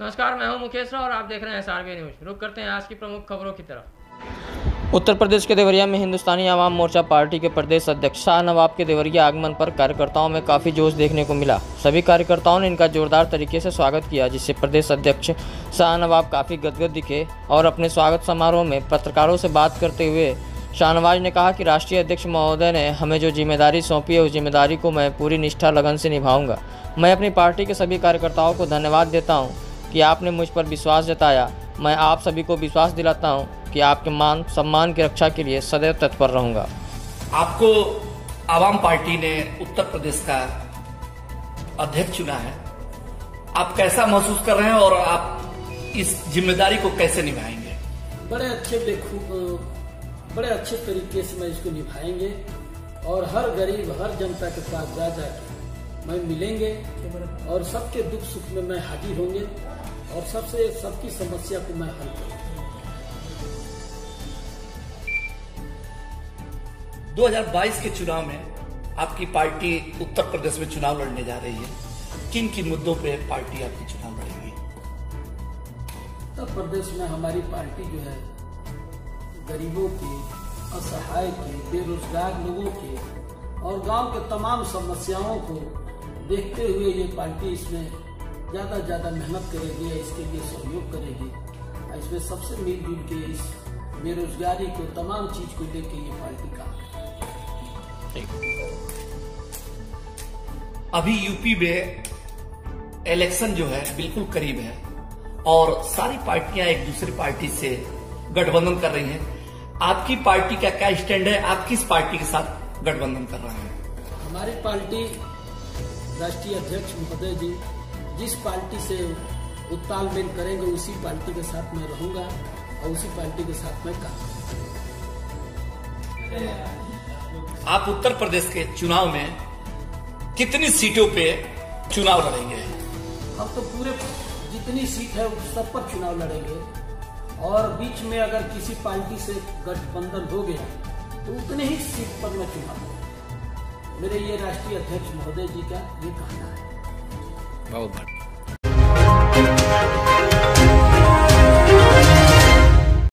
नमस्कार, मैं हूँ मुकेश राव और आप देख रहे हैं एसआरबी न्यूज़। रुक करते हैं आज की प्रमुख खबरों की तरफ़। उत्तर प्रदेश के देवरिया में हिंदुस्तानी आवाम मोर्चा पार्टी के प्रदेश अध्यक्ष शाह नवाब के देवरिया आगमन पर कार्यकर्ताओं में काफ़ी जोश देखने को मिला। सभी कार्यकर्ताओं ने इनका जोरदार तरीके से स्वागत किया, जिससे प्रदेश अध्यक्ष शाह नवाब काफ़ी गदगद दिखे और अपने स्वागत समारोह में पत्रकारों से बात करते हुए शाहनवाज ने कहा कि राष्ट्रीय अध्यक्ष महोदय ने हमें जो ज़िम्मेदारी सौंपी है, उस ज़िम्मेदारी को मैं पूरी निष्ठा लगन से निभाऊँगा। मैं अपनी पार्टी के सभी कार्यकर्ताओं को धन्यवाद देता हूँ। कि आपने मुझ पर विश्वास जताया। मैं आप सभी को विश्वास दिलाता हूँ कि आपके मान सम्मान की रक्षा के लिए सदैव तत्पर रहूँगा। आपको आवाम पार्टी ने उत्तर प्रदेश का अध्यक्ष चुना है। आप कैसा महसूस कर रहे हैं और आप इस ज़िम्मेदारी को कैसे निभाएँगे? बड़े अच्छे देखू बड़े अच्छे तरीके से मैं इसको निभाएँगे और हर गरीब हर जनता के पास जा जाके मैं मिलेंगे और सबके दुख सुख में मैं हाजिर होंगे और सबसे सबकी समस्या को मैं हल करूँगा 2022 के चुनाव में आपकी पार्टी उत्तर प्रदेश में चुनाव लड़ने जा रही है। किन किन मुद्दों पे पार्टी आपकी चुनाव लड़ेगी? उत्तर प्रदेश में हमारी पार्टी जो है गरीबों की असहाय की बेरोजगार लोगों की और गाँव के तमाम समस्याओं को देखते हुए ये पार्टी इसमें ज़्यादा ज़्यादा मेहनत करेगी इसके लिए सहयोग करेगी। इसमें सबसे मिलजुल के इस बेरोजगारी को तमाम चीज़ को लेकर ये पार्टी काम अभी यूपी में इलेक्शन जो है बिल्कुल करीब है और सारी पार्टियाँ एक दूसरी पार्टी से गठबंधन कर रही हैं। आपकी पार्टी का क्या स्टैंड है? आप किस पार्टी के साथ गठबंधन कर रहे हैं? हमारी पार्टी राष्ट्रीय अध्यक्ष महोदय जी जिस पार्टी से उत्तालमेल करेंगे उसी पार्टी के साथ मैं रहूँगा और उसी पार्टी के साथ मैं काम आप उत्तर प्रदेश के चुनाव में कितनी सीटों पे चुनाव लड़ेंगे? हम तो पूरे जितनी सीट है उस सब पर चुनाव लड़ेंगे। और बीच में अगर किसी पार्टी से गठबंधन हो गया तो उतने ही सीट पर मैं चुनाव मेरे ये राष्ट्रीय अध्यक्ष महोदय जी का ये कहना है। बहुत